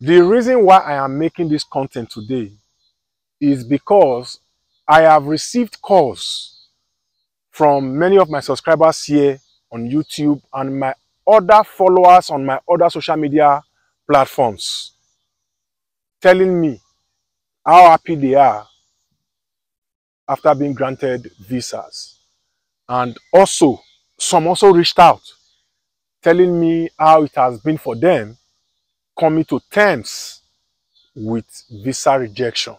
The reason why I am making this content today is because I have received calls from many of my subscribers here on YouTube and my other followers on my other social media platforms telling me how happy they are after being granted visas. And also, some also reached out telling me how it has been for them coming to terms with visa rejection.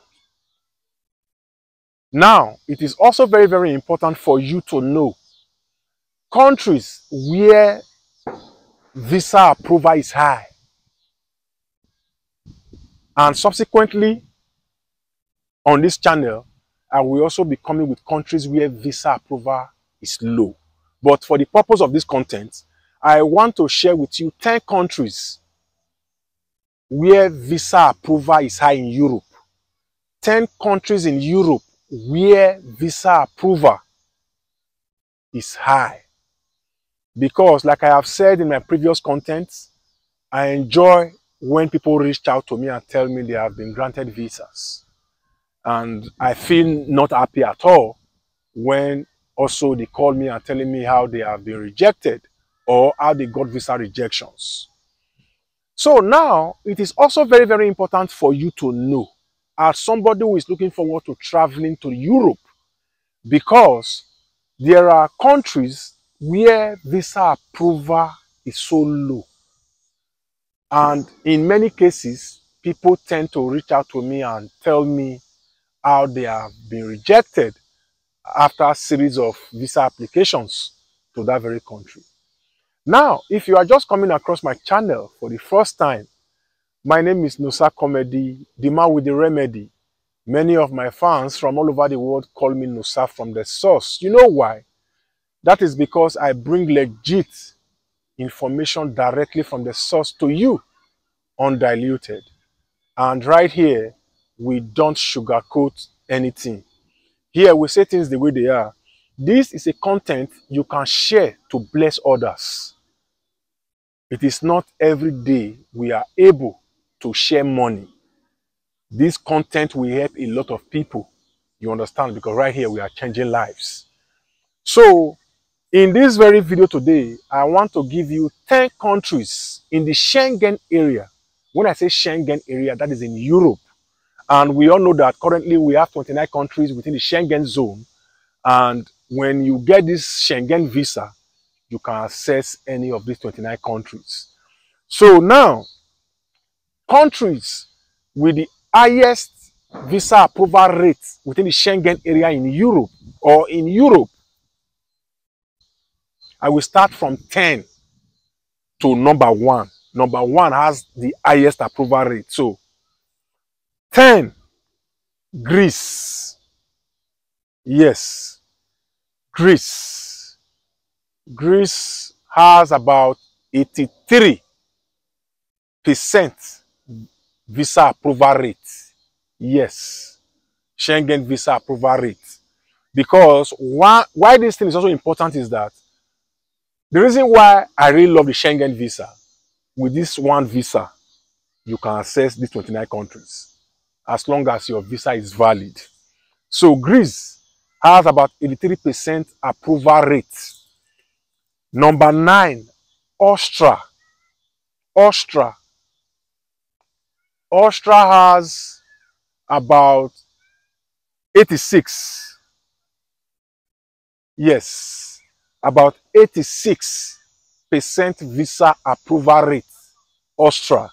Now, it is also very, very important for you to know countries where visa approval is high and subsequently on this channel I will also be coming with countries where visa approval is low but for the purpose of this content I want to share with you 10 countries where visa approval is high in Europe 10 countries in Europe where visa approval is high because like I have said in my previous content, I enjoy when people reach out to me and tell me they have been granted visas. And I feel not happy at all when also they call me and telling me how they have been rejected or how they got visa rejections. So now it is also very, very important for you to know as somebody who is looking forward to traveling to Europe because there are countries where visa approval is so low. And in many cases, people tend to reach out to me and tell me how they have been rejected after a series of visa applications to that very country. Now, if you are just coming across my channel for the first time, my name is Noxa Comedy, the man with the remedy. Many of my fans from all over the world call me Noxa from the source. You know why? That is because I bring legit information directly from the source to you, undiluted. And right here, we don't sugarcoat anything. Here, we say things the way they are. This is a content you can share to bless others. It is not every day we are able to share money. This content will help a lot of people. You understand? Because right here, we are changing lives. So, in this very video today, I want to give you 10 countries in the Schengen area. When I say Schengen area, that is in Europe. And we all know that currently we have 29 countries within the Schengen zone. And when you get this Schengen visa, you can access any of these 29 countries. So now, countries with the highest visa approval rate within the Schengen area in Europe or in Europe I will start from 10 to number one. Number one has the highest approval rate. So 10, Greece. Yes, Greece. Greece has about 83% visa approval rate. Yes, Schengen visa approval rate. Because why, why this thing is also important is that the reason why I really love the Schengen visa, with this one visa, you can access these 29 countries as long as your visa is valid. So Greece has about 83% approval rate. Number nine, Austria. Austria. Austria has about 86. Yes about 86% visa approval rate, Austria.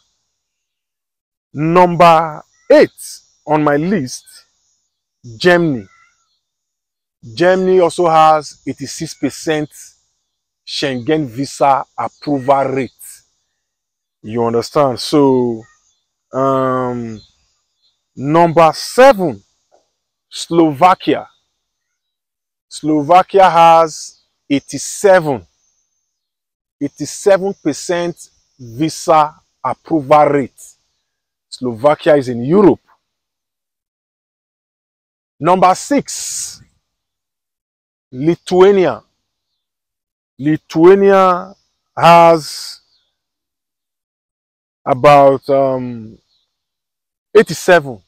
Number eight on my list, Germany. Germany also has 86% Schengen visa approval rate. You understand? So, um, number seven, Slovakia. Slovakia has 87 87% visa approval rate. Slovakia is in Europe. Number six, Lithuania. Lithuania has about um, 87%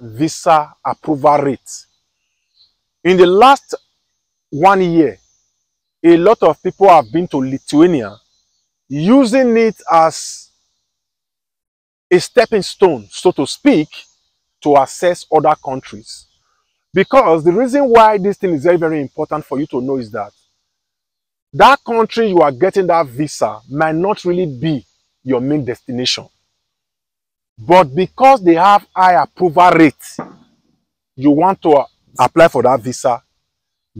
visa approval rate. In the last one year, a lot of people have been to Lithuania using it as a stepping stone, so to speak, to access other countries. Because the reason why this thing is very, very important for you to know is that that country you are getting that visa might not really be your main destination. But because they have high approval rate, you want to uh, apply for that visa,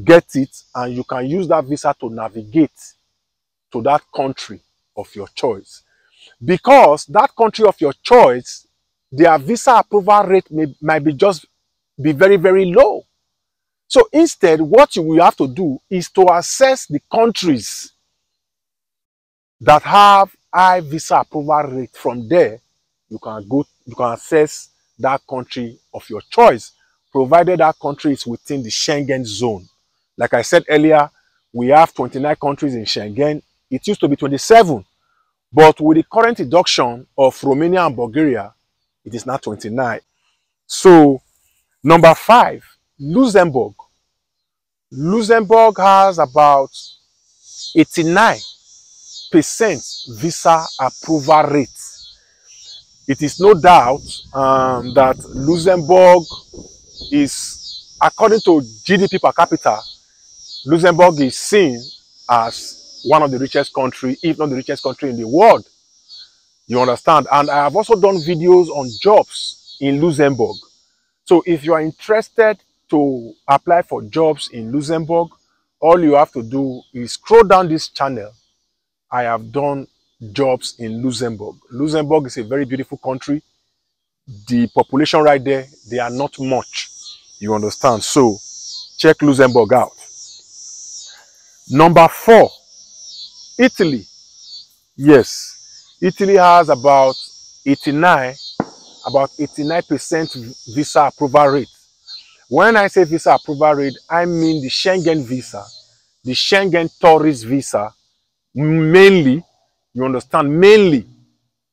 get it, and you can use that visa to navigate to that country of your choice. Because that country of your choice, their visa approval rate may, might be just be very, very low. So instead, what you will have to do is to assess the countries that have high visa approval rate. From there, you can go, you can assess that country of your choice, provided that country is within the Schengen zone. Like I said earlier, we have 29 countries in Schengen. It used to be 27. But with the current reduction of Romania and Bulgaria, it is now 29. So, number five, Luxembourg. Luxembourg has about 89% visa approval rate. It is no doubt um, that Luxembourg is, according to GDP per capita, Luxembourg is seen as one of the richest country, if not the richest country in the world. You understand? And I have also done videos on jobs in Luxembourg. So if you are interested to apply for jobs in Luxembourg, all you have to do is scroll down this channel. I have done jobs in Luxembourg. Luxembourg is a very beautiful country. The population right there, they are not much. You understand? So check Luxembourg out. Number four, Italy. Yes, Italy has about 89, about 89% visa approval rate. When I say visa approval rate, I mean the Schengen visa, the Schengen tourist visa, mainly, you understand, mainly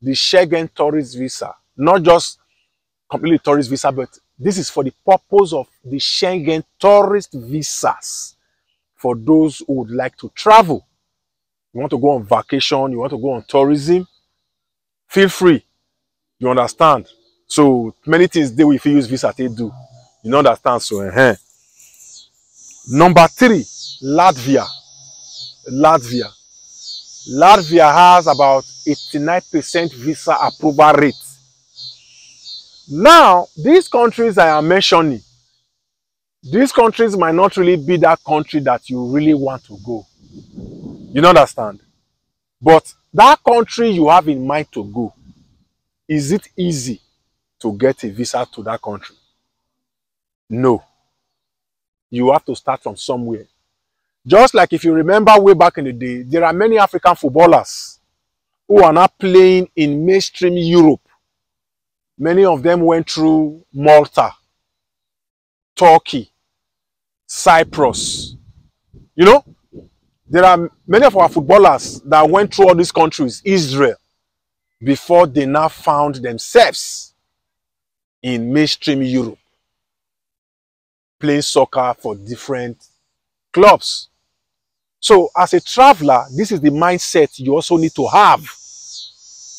the Schengen tourist visa, not just completely tourist visa, but this is for the purpose of the Schengen tourist visas for those who would like to travel. You want to go on vacation, you want to go on tourism, feel free. You understand? So many things they will use visa they do. You know understand? So, uh -huh. number three, Latvia. Latvia. Latvia has about 89% visa approval rate. Now, these countries I am mentioning, these countries might not really be that country that you really want to go. You understand? But that country you have in mind to go, is it easy to get a visa to that country? No. You have to start from somewhere. Just like if you remember way back in the day, there are many African footballers who are now playing in mainstream Europe. Many of them went through Malta, Turkey, Cyprus. You know, there are many of our footballers that went through all these countries, Israel, before they now found themselves in mainstream Europe playing soccer for different clubs. So as a traveler, this is the mindset you also need to have.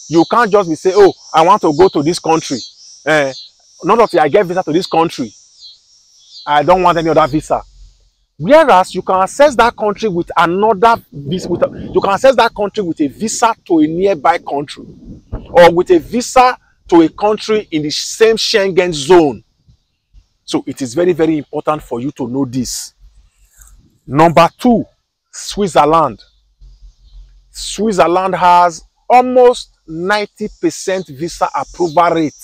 You can't just be say, oh, I want to go to this country. Uh, not until I get visa to this country. I don't want any other visa. Whereas you can access that country with another visa, with a, you can access that country with a visa to a nearby country or with a visa to a country in the same Schengen zone. So it is very, very important for you to know this. Number two, Switzerland. Switzerland has almost 90% visa approval rate.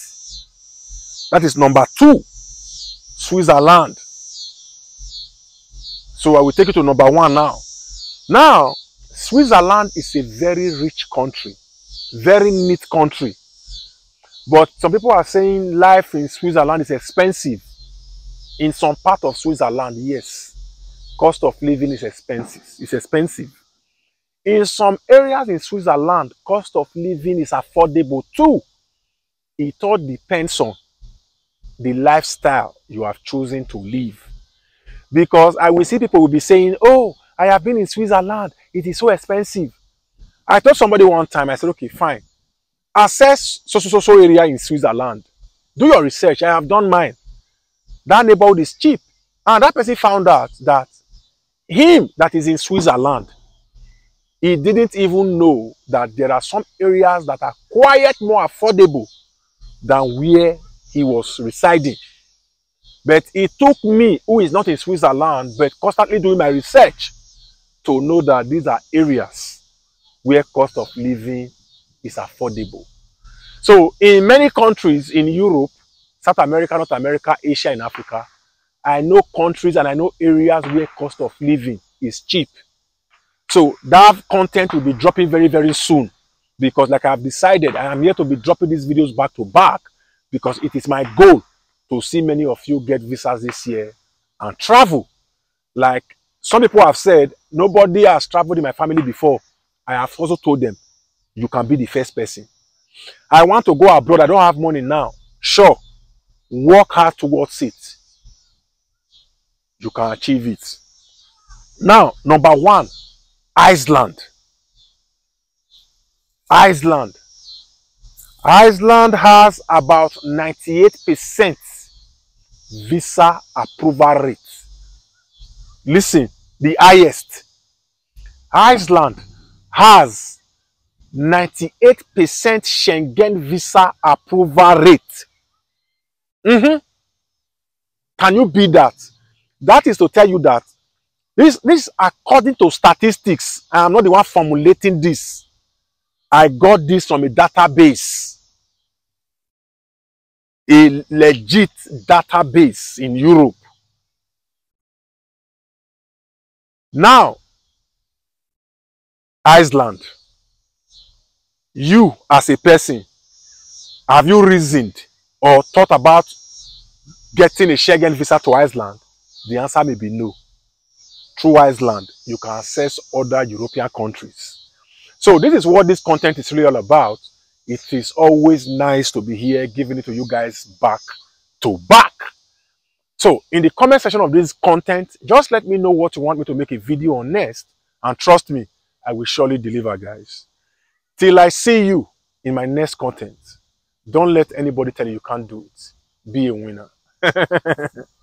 That is number two, Switzerland. So I will take you to number one now. Now, Switzerland is a very rich country, very neat country. But some people are saying life in Switzerland is expensive. In some part of Switzerland, yes, cost of living is expensive. It's expensive. In some areas in Switzerland, cost of living is affordable too. It all depends on the lifestyle you have chosen to live. Because I will see people will be saying, oh, I have been in Switzerland. It is so expensive. I told somebody one time, I said, okay, fine. Assess so, so, so, area in Switzerland. Do your research. I have done mine. That neighborhood is cheap. And that person found out that him that is in Switzerland, he didn't even know that there are some areas that are quite more affordable than where he was residing. But it took me, who is not in Switzerland, but constantly doing my research, to know that these are areas where cost of living is affordable. So in many countries in Europe, South America, North America, Asia, and Africa, I know countries and I know areas where cost of living is cheap. So that content will be dropping very, very soon because like I've decided, I am here to be dropping these videos back to back because it is my goal to see many of you get visas this year and travel. Like some people have said, nobody has traveled in my family before. I have also told them, you can be the first person. I want to go abroad. I don't have money now. Sure, work hard towards it. You can achieve it. Now, number one, Iceland. Iceland. Iceland has about 98% visa approval rate. Listen, the highest. Iceland has 98% Schengen visa approval rate. Mm-hmm. Can you beat that? That is to tell you that this, this according to statistics. I am not the one formulating this. I got this from a database. A legit database in Europe. Now, Iceland, you as a person, have you reasoned or thought about getting a Schengen visa to Iceland? The answer may be no. Through Iceland, you can access other European countries. So this is what this content is really all about. It is always nice to be here giving it to you guys back to back. So in the comment section of this content, just let me know what you want me to make a video on next. And trust me, I will surely deliver, guys. Till I see you in my next content, don't let anybody tell you you can't do it. Be a winner.